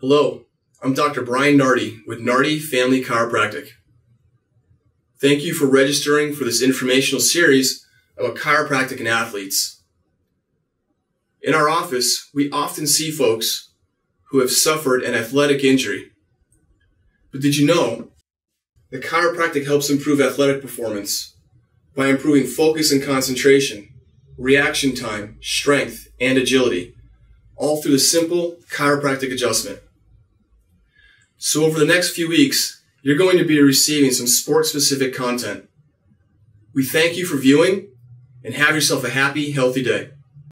Hello, I'm Dr. Brian Nardi with Nardi Family Chiropractic. Thank you for registering for this informational series about chiropractic and athletes. In our office, we often see folks who have suffered an athletic injury. But did you know that chiropractic helps improve athletic performance by improving focus and concentration, reaction time, strength, and agility, all through a simple chiropractic adjustment. So over the next few weeks, you're going to be receiving some sport-specific content. We thank you for viewing and have yourself a happy, healthy day.